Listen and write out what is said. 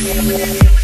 Música